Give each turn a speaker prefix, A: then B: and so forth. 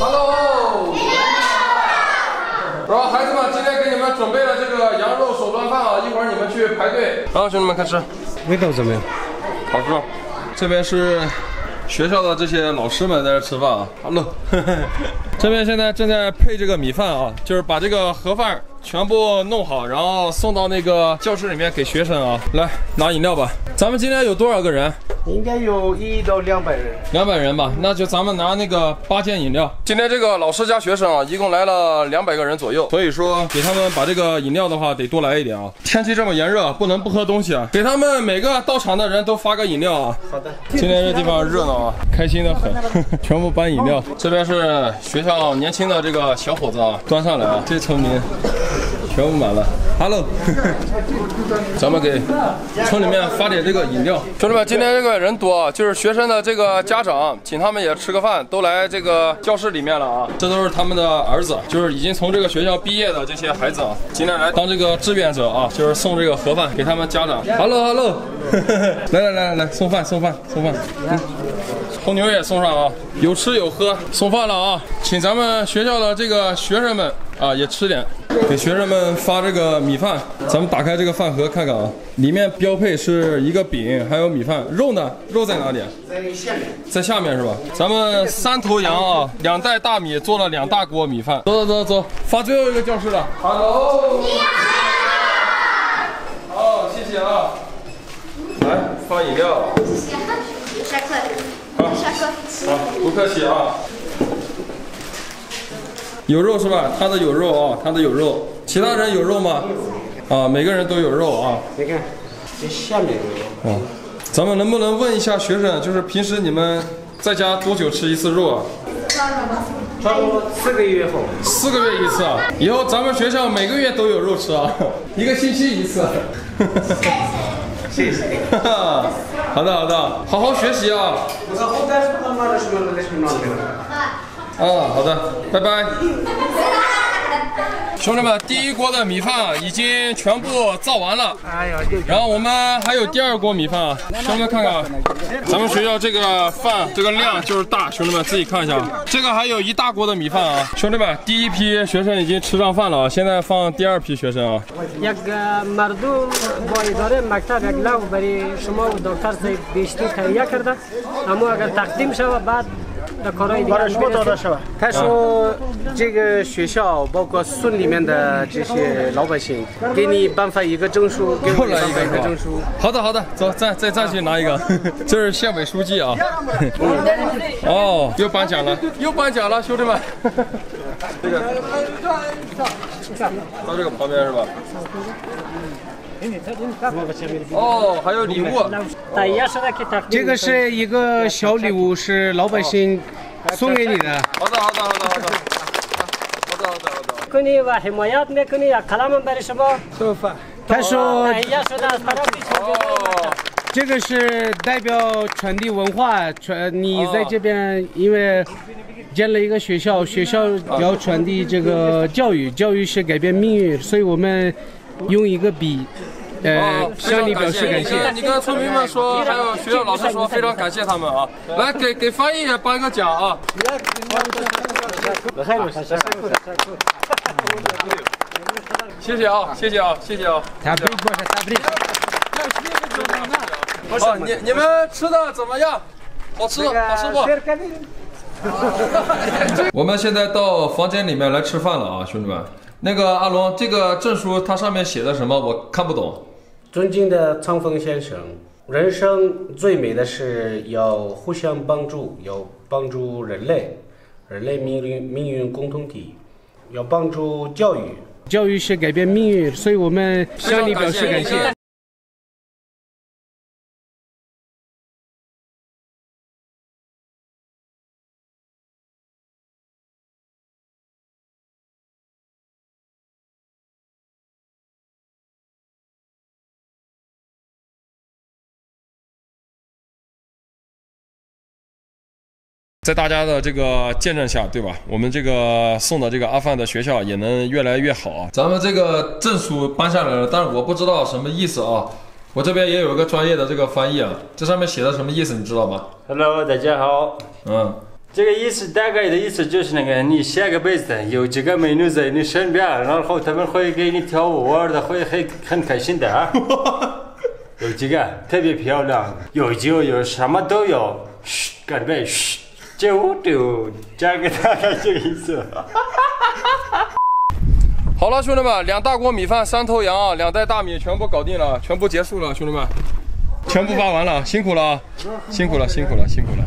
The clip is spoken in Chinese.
A: Hello。然后孩子们，今天给你们准备了这个羊肉手抓饭啊，一会儿你们去排队。好，兄弟们开吃。
B: 味道怎么样？
A: 好吃。这边是学校的这些老师们在这吃饭啊。Hello。这边现在正在配这个米饭啊，就是把这个盒饭全部弄好，然后送到那个教室里面给学生啊。来拿饮料吧。咱们今天有多少个人？
B: 应该有一到两百人。
A: 两百人吧，那就咱们拿那个八件饮料。今天这个老师加学生啊，一共来了两百个人左右，所以说给他们把这个饮料的话得多来一点啊。天气这么炎热，不能不喝东西啊。给他们每个到场的人都发个饮料啊。
B: 好的。
A: 今天这地方热闹啊，开心的很，全部搬饮料。这边是学校年轻的这个小伙子啊，端上来啊，这村民全部满了。Hello，咱们给村里面发点这个饮料。兄弟们，今天这个人多啊，就是学生的这个家长，请他们也吃个饭，都来这个教室里面了啊。这都是他们的儿子，就是已经从这个学校毕业的这些孩子啊，今天来当这个志愿者啊，就是送这个盒饭给他们家长。Hello，Hello，来来来来来，送饭送饭送饭，嗯。红牛也送上啊，有吃有喝，送饭了啊，请咱们学校的这个学生们啊也吃点，给学生们发这个米饭。咱们打开这个饭盒看看啊，里面标配是一个饼，还有米饭。肉呢？肉在哪里？
B: 在下面。
A: 在下面是吧？咱们三头羊啊，两袋大米做了两大锅米饭。走走走走，发最后一个教室了。Hello。你好。好，谢谢啊。来，发饮料。
C: 谢谢，下课。下课。
A: 好，不客气啊。有肉是吧？他的有肉啊，他的有肉。其他人有肉吗？啊，每个人都有肉啊。
B: 你看，这下面有肉。
A: 啊，咱们能不能问一下学生，就是平时你们在家多久吃一次肉啊？
B: 差不多四个月后。
A: 四个月一次啊？以后咱们学校每个月都有肉吃啊，一个星期一次。
B: 谢谢。
A: 好的好的，好好学习啊。啊，好的，拜拜。兄弟们，第一锅的米饭已经全部造完了，然后我们还有第二锅米饭啊，兄弟们看看，咱们学校这个饭这个量就是大，兄弟们自己看一下，这个还有一大锅的米饭啊，兄弟们，第一批学生已经吃上饭了啊，现在放第二批学生啊。
B: 他说，这个学校包括村里面的这些老百姓，给你颁发一个证书，给我颁发一个证书。
A: 好的好的，走，再再再去拿一个，这是县委书记啊。哦，又颁奖了，又颁奖了，兄弟们。这个，到这个旁边是吧？哦，还有礼物。
B: 这个是一个小礼物，是老百姓送给你的。
A: 好的，好的，好的，好的。好的，好的，好的。
B: 他说，这个是代表传递文化，传你在这边因为建了一个学校，学校要传递这个教育，教育是改变命运，所以我们用一个笔。呃，向你表示感谢。
A: 你跟村民们说，还有学校老师说，非常感谢他们啊！来，给给翻译也颁个奖啊！谢谢啊，谢谢啊，谢谢啊！好，你你们吃的怎么样？好吃，好吃不？我们现在到房间里面来吃饭了啊，兄弟们。那个阿龙，这个证书它上面写的什么？我看不懂。
B: 尊敬的苍风先生，人生最美的是要互相帮助，要帮助人类，人类命运命运共同体，要帮助教育，教育是改变命运，所以我们向你表示感谢。
A: 在大家的这个见证下，对吧？我们这个送的这个阿范的学校也能越来越好啊。咱们这个证书颁下来了，但是我不知道什么意思啊。我这边也有一个专业的这个翻译啊，这上面写的什么意思你知道吗
D: ？Hello，大家好。
A: 嗯，
D: 这个意思大概的意思就是那个，你下个辈子有几个美女在你身边，然后他们会给你跳舞玩的，会很很开心的啊。有几个特别漂亮，有酒有什么都有，嘘，干杯，嘘，就就加给大概这个意思。
A: 好了，兄弟们，两大锅米饭，三头羊，两袋大米全部搞定了，全部结束了，兄弟们，全部发完了，辛苦了，辛苦了，辛苦了，辛苦了。